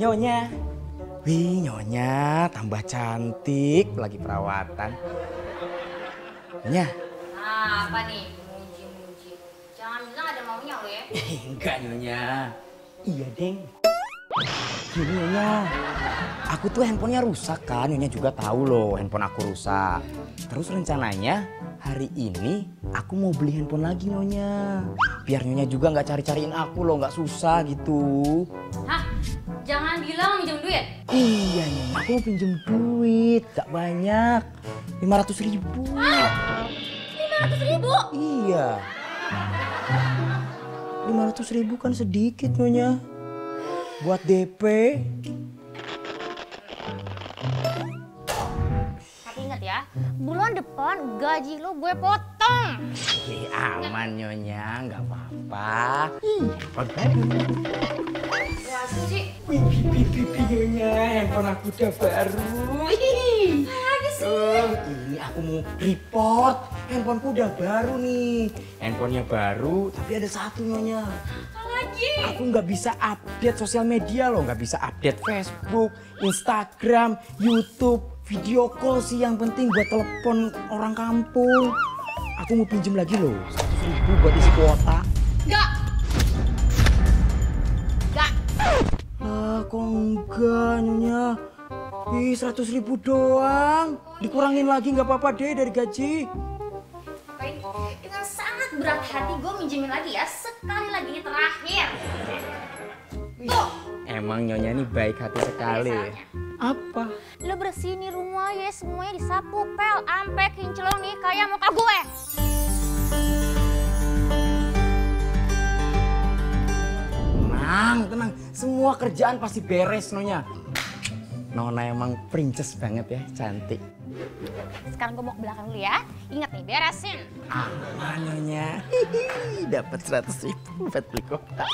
Nyonya. Wih, Nyonya tambah cantik lagi perawatan. Nyonya. Ah, apa nih? Muji-muji. Jangan bilang ada maunya lo ya. Enggak, Nyonya. Iya, Deng. Gini, Nyonya. Aku tuh handphonenya rusak kan. Nyonya juga tahu loh handphone aku rusak. Terus rencananya hari ini aku mau beli handphone lagi, Nyonya. Biar Nyonya juga nggak cari-cariin aku loh, nggak susah gitu. Hah? Bilang minjem duit. Iya, Nyonya. Aku mau pinjem duit. Gak banyak. 500 ribu. 500 ribu? Iya. 500 ribu kan sedikit Nyonya. Buat DP. Tapi ingat ya, bulan depan gaji lo gue potong. Ih, aman Nyonya, nggak apa-apa. Ih, Wih, wih, Nyonya, handphone aku udah baru. Wih. Lagi sih. Oh, ini aku mau report. Handphoneku udah baru nih. Handphonenya baru, tapi ada satu Nyonya. Lagi. Aku nggak bisa update sosial media loh, nggak bisa update Facebook, Instagram, YouTube, video call sih yang penting buat telepon orang kampung. Aku mau pinjem lagi loh, seratus ribu buat isi kuota. Enggak nyonya? Ih seratus ribu doang. Dikurangin lagi nggak apa-apa deh dari gaji. Baik, dengan sangat berat hati gue minjemin lagi ya. Sekali lagi ini terakhir. Tuh. Emang nyonya ini baik hati sekali. Apa? Lo bersihin nih rumah ya semuanya disapu pel ampe kinclong nih kayak muka gue. Tenang. Semua kerjaan pasti beres Nonya. Nona emang princess banget ya, cantik. Sekarang gue mau ke belakang dulu ya. Ingat nih beresin. Aman Nyonya. Hihi, Dapat seratus ribu buat beli kota.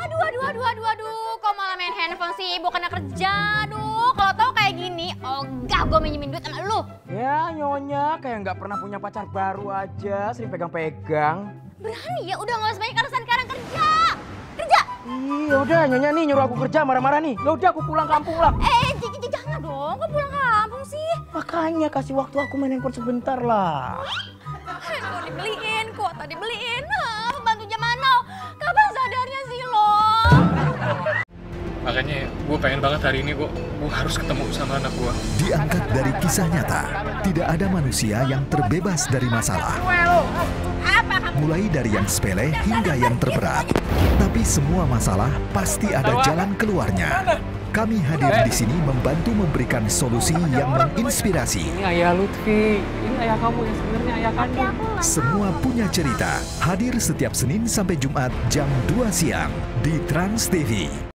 Aduh, aduh, aduh, aduh, aduh. Kok malah main handphone sih? Bukannya kerja. Aduh, kalau tau kayak gini, ogah gue minjemin duit sama lu. Ya Nyonya kayak nggak pernah punya pacar baru aja, sering pegang-pegang. Berani ya? Udah nggak usah banyak alasan. Iya udah Nyonya nih nyuruh aku kerja marah-marah nih. Ya udah aku pulang kampung lah. Eh, j- jangan dong. Kok pulang kampung sih? Makanya kasih waktu aku main handphone sebentar lah. Handphone dibeliin, kuota dibeliin. Hah, pembantu zaman now. Kapan sadarnya sih lo? Makanya gue pengen banget hari ini gue gue harus ketemu sama anak gue. Diangkat dari kisah nyata, tidak ada manusia yang terbebas dari masalah. Mulai dari yang sepele hingga yang terberat. Tapi semua masalah pasti ada jalan keluarnya. Kami hadir di sini membantu memberikan solusi yang menginspirasi. Ini ayah Lutfi, ini ayah kamu yang sebenarnya ayah kamu. Semua punya cerita. Hadir setiap Senin sampai Jumat jam 2 siang di Trans TV.